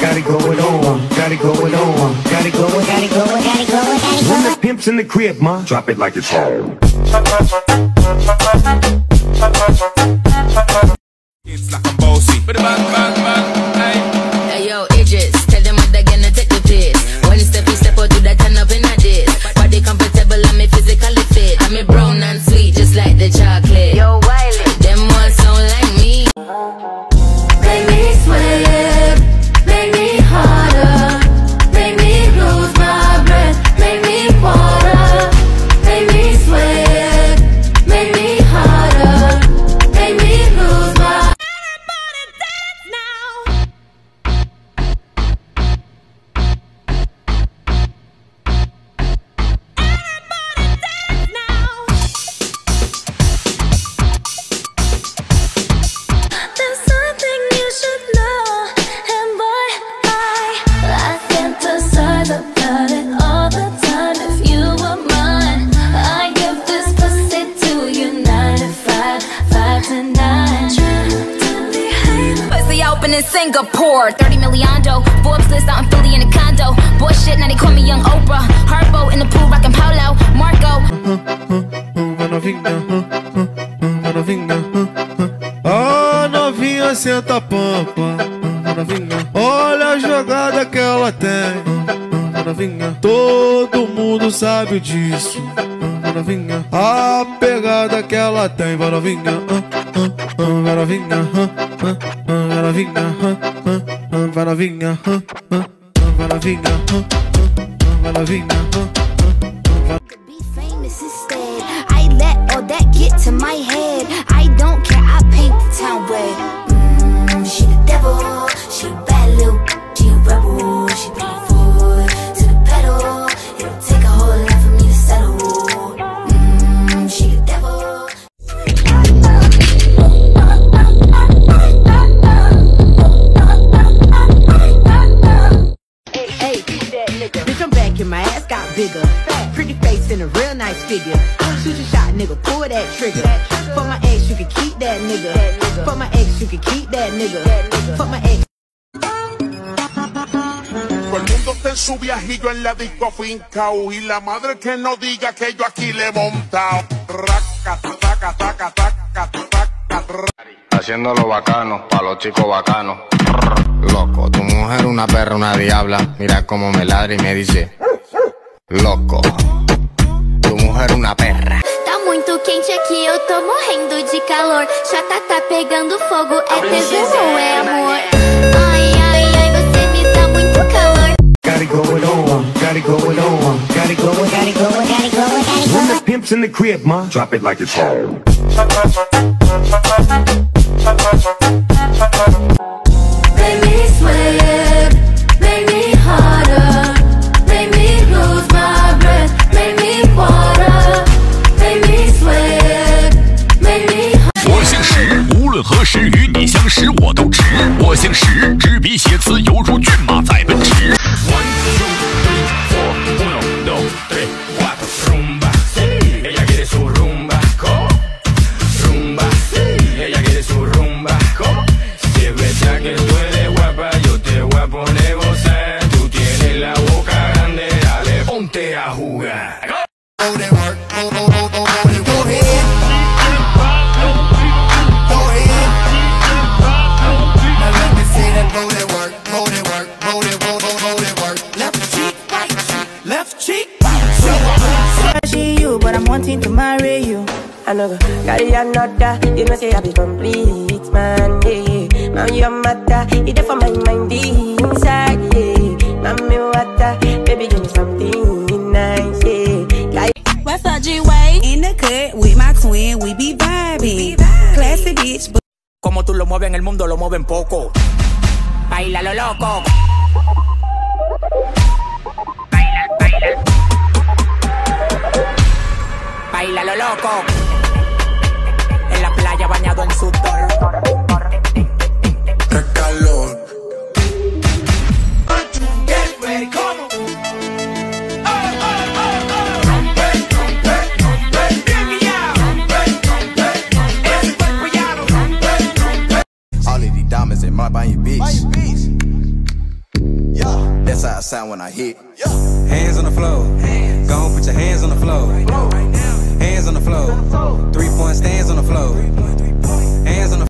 Got it going on, got it going on, got it going, got it going, got it going, got it going. When the pimp's in the crib, ma, drop it like it's hot. It's like I'm bossy. Bang, bang, bang, open in Singapore, 30 million dough. Forbes list out in Philly in a condo. Boy shit, now they call me Young Oprah. Harpo in the pool, rockin' polo. Marco, Vai novinha, senta a pampa. Olha a jogada que ela tem. Todo mundo sabe disso. A pegada que ela tem. Novinha. Vai novinha. Vai novinha. Vai novinha. be famous instead. I let all that get to my head. I don't care, I paint the town and my ass got bigger. Pretty face and a real nice figure. Shoot your shot, nigga, pull that trigger. For my ex, you can keep that nigga. For my ex, you can keep that nigga. For my ex. En su viajillo en la disco fincao y la madre que no diga que yo aquí le he montado. Haciéndolo bacano, pa' los chicos bacanos. Loco, tu mujer una perra, una diabla. Mira cómo me ladra y me dice. Loco, tu mujer una perra. Tá muito quente aqui, eu tô morrendo de calor. Já tá, tá pegando fogo, é tesão ou é amor? Ai, ai, ai, você me dá muito calor. Got it going on, got it going on, got it going, got it going, got it going, got it going. When the pimp's in the crib, ma, drop it like it's hot. 我姓石，执笔写词犹如骏 I know, carry another. You know, say I be complete, man. Yeah, man, your matter. It there for my mind inside. Yeah, me water. Baby, give me something nice. Yeah, What's up, G-Way? In the cut with my twin, we be vibing. Classy bitch, but Como tú lo mueves en el mundo, lo mueven poco. Baila lo loco. Baila, baila. Baila lo loco. When I hit. Hands on the floor. Go on, put your hands on the floor. Hands on the floor. Three point stands on the floor. Hands on the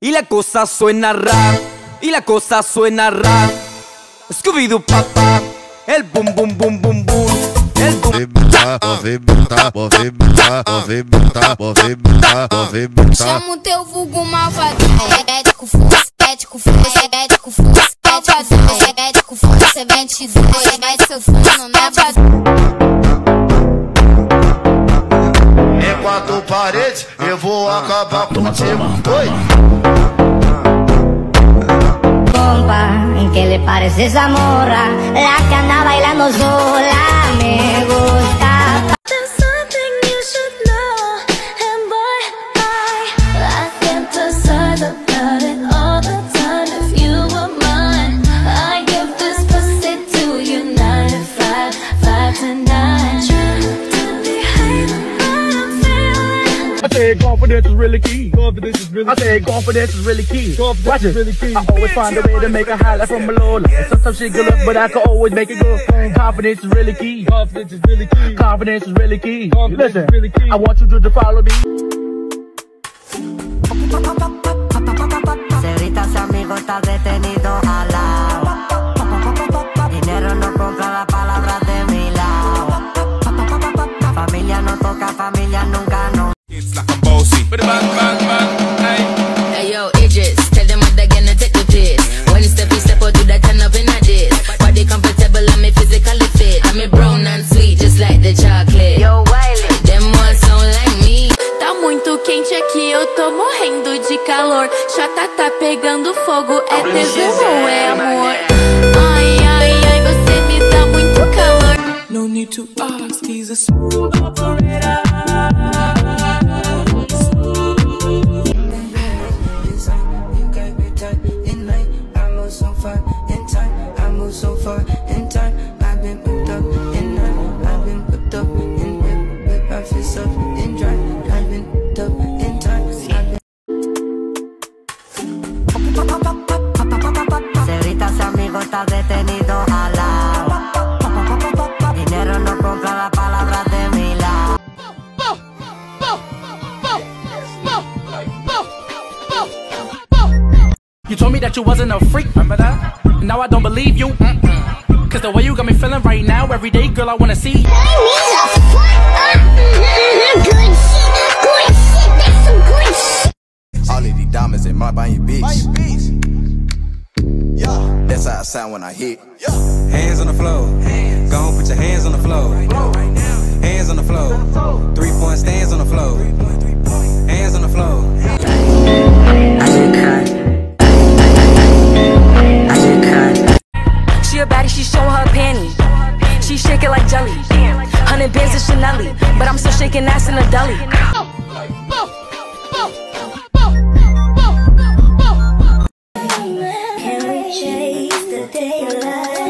Y la cosa suena rap, y la cosa suena rap. Scooby-Doo papá, el boom boom boom boom boom. El boom. Chama o teu vulgo malvadão. Ético, força, ético, força, ético, força, ético, ético, força, 22. Vai sofrendo na base. Em quatro paredes, eu vou acabar contigo. Oi! compa, ¿en qué le parece esa morra? La que anda bailando sola, confidence is really key. Confidence is really I said confidence is really key. Confidence Watch is really key. I always find a way to make a highlight from a low light. Sometimes shit good up, but I can always make it good. Confidence is really key. Confidence is really key. Confidence is really key. Confidence Listen, is really key. I want you to, to follow me. Cerrita, ese amigo está detenido al Ask, he's a smooth operator. So far in time, I've been whipped up in night. I've been whipped up in whip, whip my fist up in dry. I've been whipped up You told me that you wasn't a freak, remember that? Now I don't believe you. Mm-mm. Cause the way you got me feeling right now, every day, girl, I wanna see. All of these diamonds in my Miami Beach. Yeah, that's how I sound when I hit. Hands on the floor. Go on, put your hands on the floor. Hands on the floor. Three point stance on the floor. Hands on the floor. She chase the daylight?